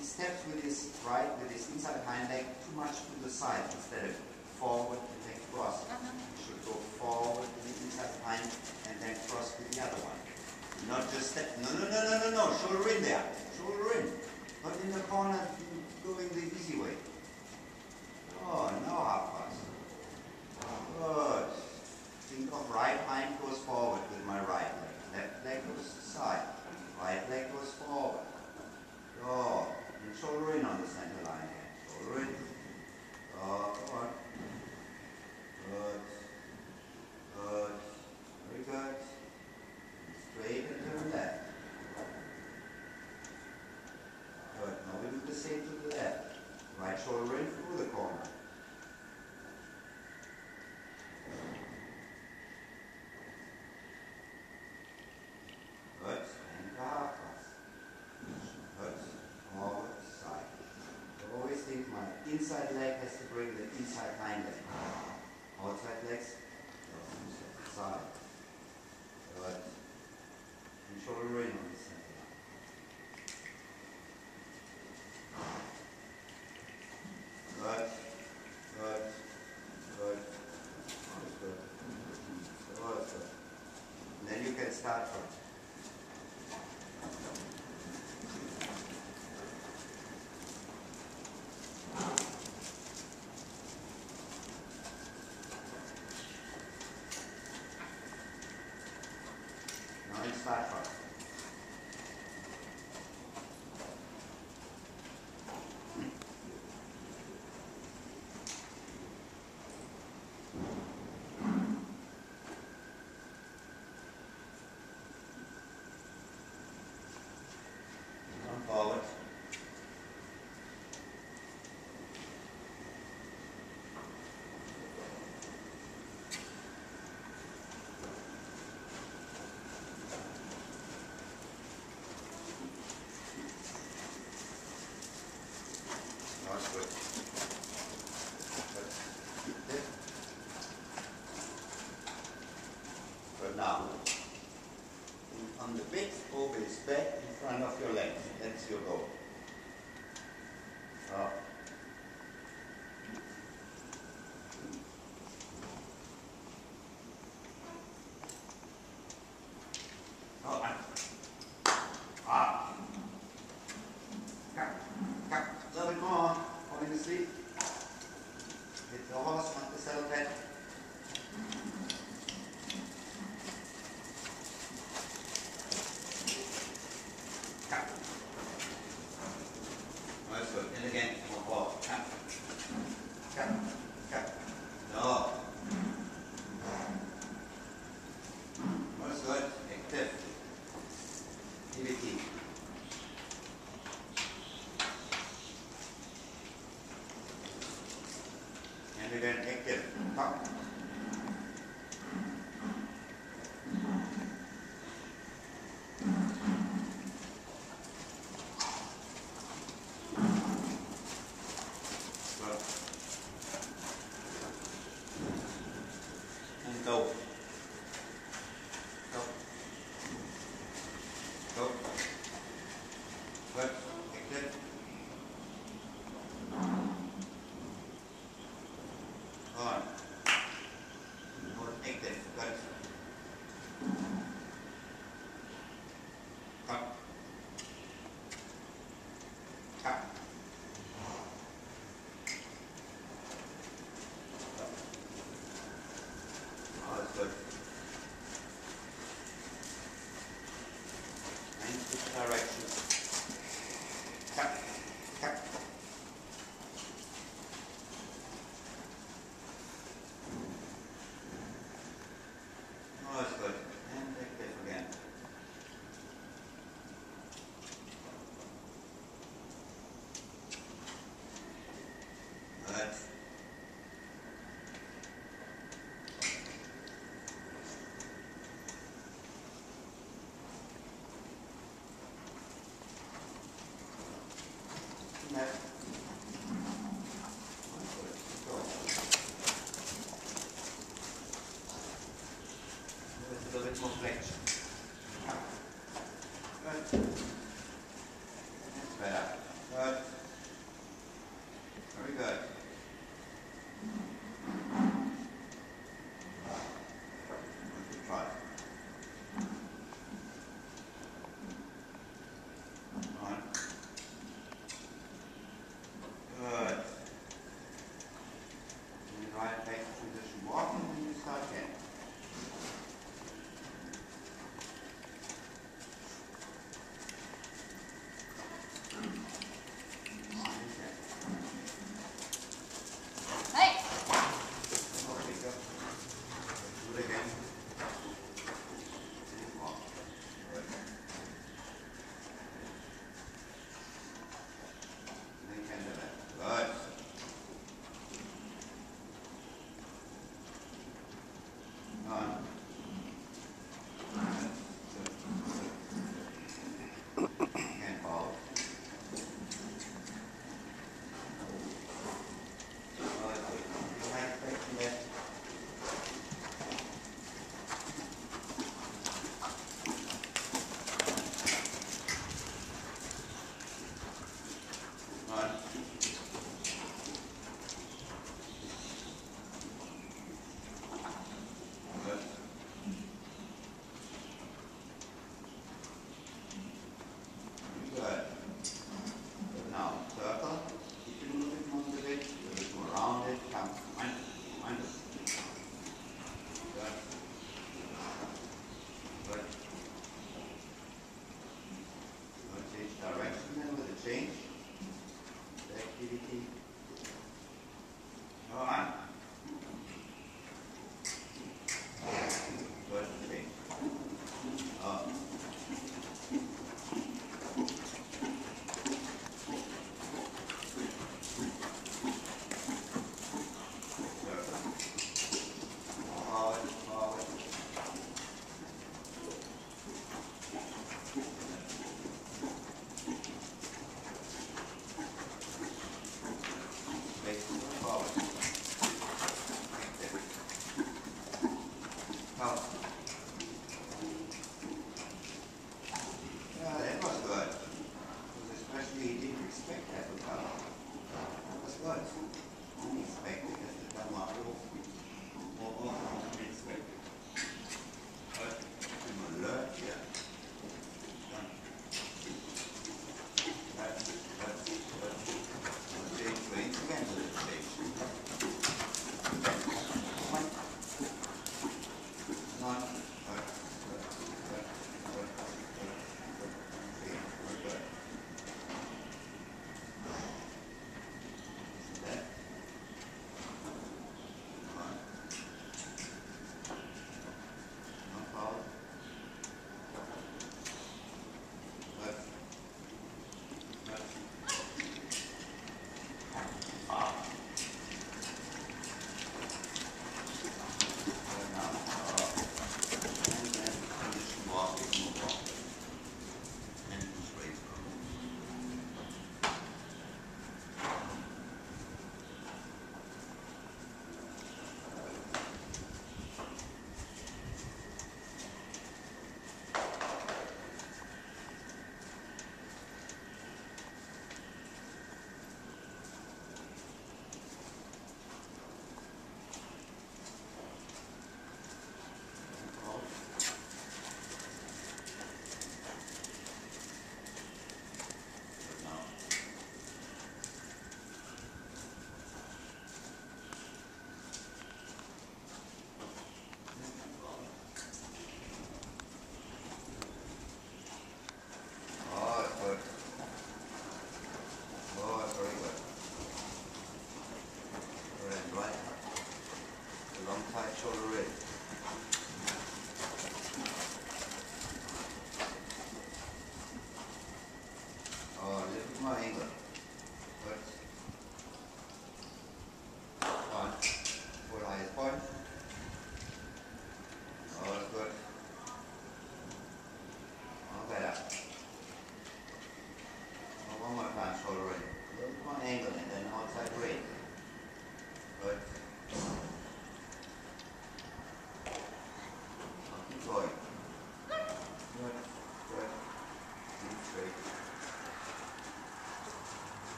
steps with his right, with his inside hind leg too much to the side instead of forward and then cross. Uh-huh. You should go forward with the inside hind and then cross with the other one. Not just step. No, no, no, no, no, no. Shoulder in there. Shoulder in. Not in the corner going the easy way. Oh, now half pass. Good. Think of right hind goes forward with my right leg. Left leg goes side. Right leg goes forward. Good. Shoulder on the center line here. Come on. Good. Good. Very good. Straight and turn left. Good. Now we do the same to the left. Right shoulder in through the corner. Good. And half pass. Good. Forward, side. I always think my inside leg has to bring the inside hind leg. Outside legs, side. Good. And shoulder in on the center line. Good. Good. Good. Good. Then you can start from Now you start from. Come forward. That's good. Good. Good. Good now. On the bit his back in front of your legs. That's your goal. Little pode.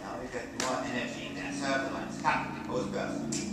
now, if you more energy, you can serve the ones captain in.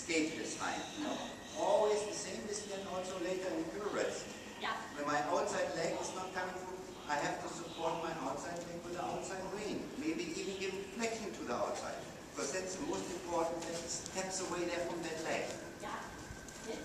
escape this height. You know? Always the same this year and also later in pirouettes. Yeah. When my outside leg is not coming through, I have to support my outside leg with the outside rein. Maybe even give flexion to the outside. Because that's the most important that it steps away there from that leg. Yeah. It's,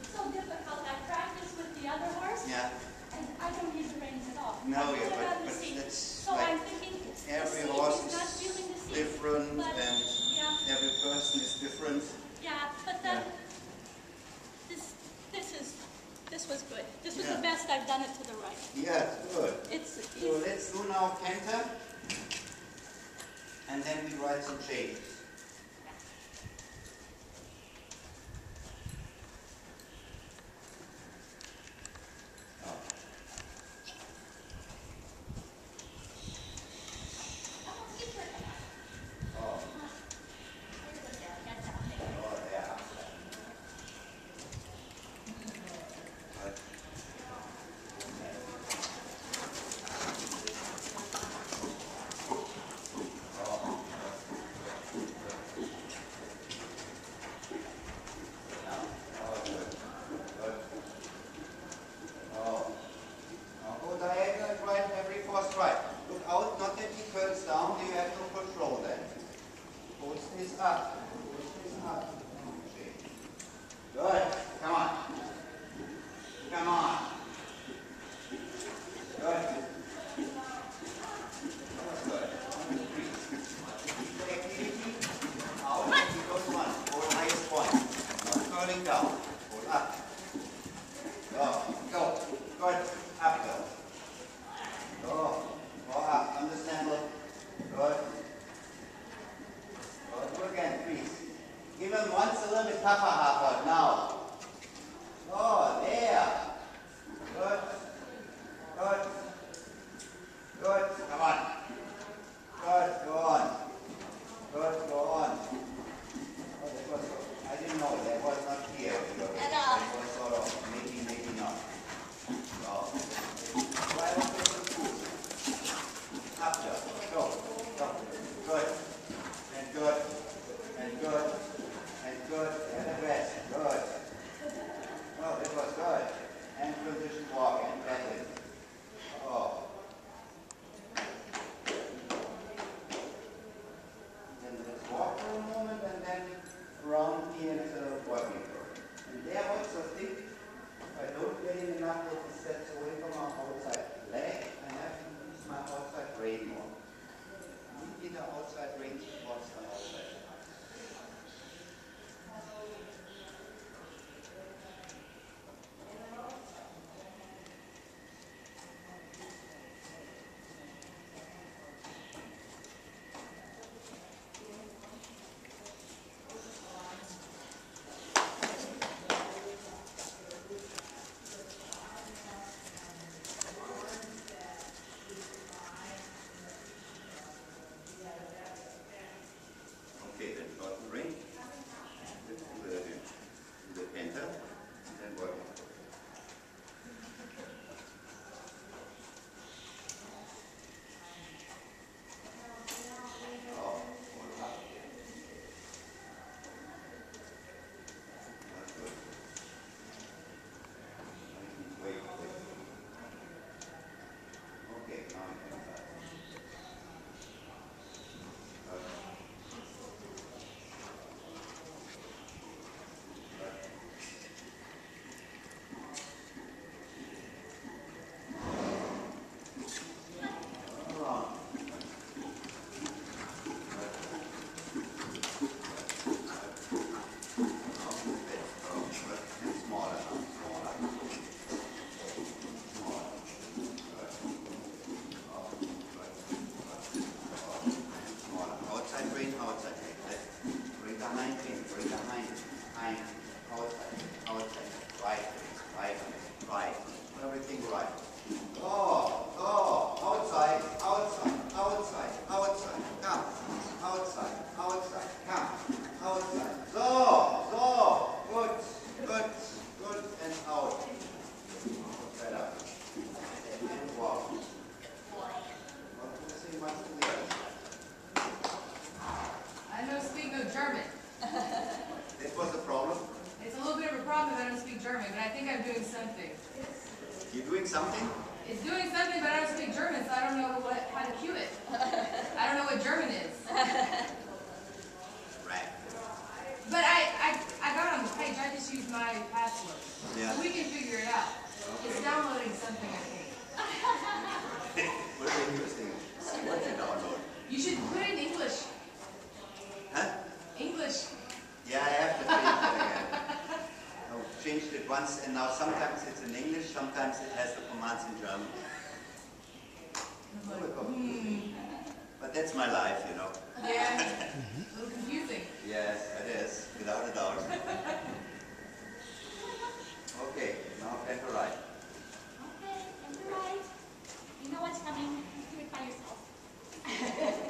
it's so difficult. I practice with the other horse. Yeah. And I don't use the reins at all. No, yeah, but, but that's so like I'm thinking every horse is different and every person is different. Yeah, but then yeah. this this is this was good. This was yeah. the best I've done it to the right. Yeah, good. It's, it's so let's do now canter, and then we write some changes. dimension, three dimensions, time, outside, outside, right, right, right, everything right. Oh, oh, outside, outside, outside, outside, come, outside, outside, come. Think I'm doing something. You're doing something? It's doing something, but I don't speak German, so I don't know what how to cue it. I don't know what German is. Right. But I, I, I got on the page. I just used my password. Yeah. We can figure it out. It's downloading something, I think. What are you using? What you download? You should put it in English. Huh? English. Yeah, I have to change it again. I changed it once and now sometimes it's in English, sometimes it has the commands in German. I was like, hmm. But that's my life, you know. Yeah. A little confusing. Yes, it is, without a doubt. Okay, now left or right. Okay, and you're right. You know what's coming. Do it by yourself.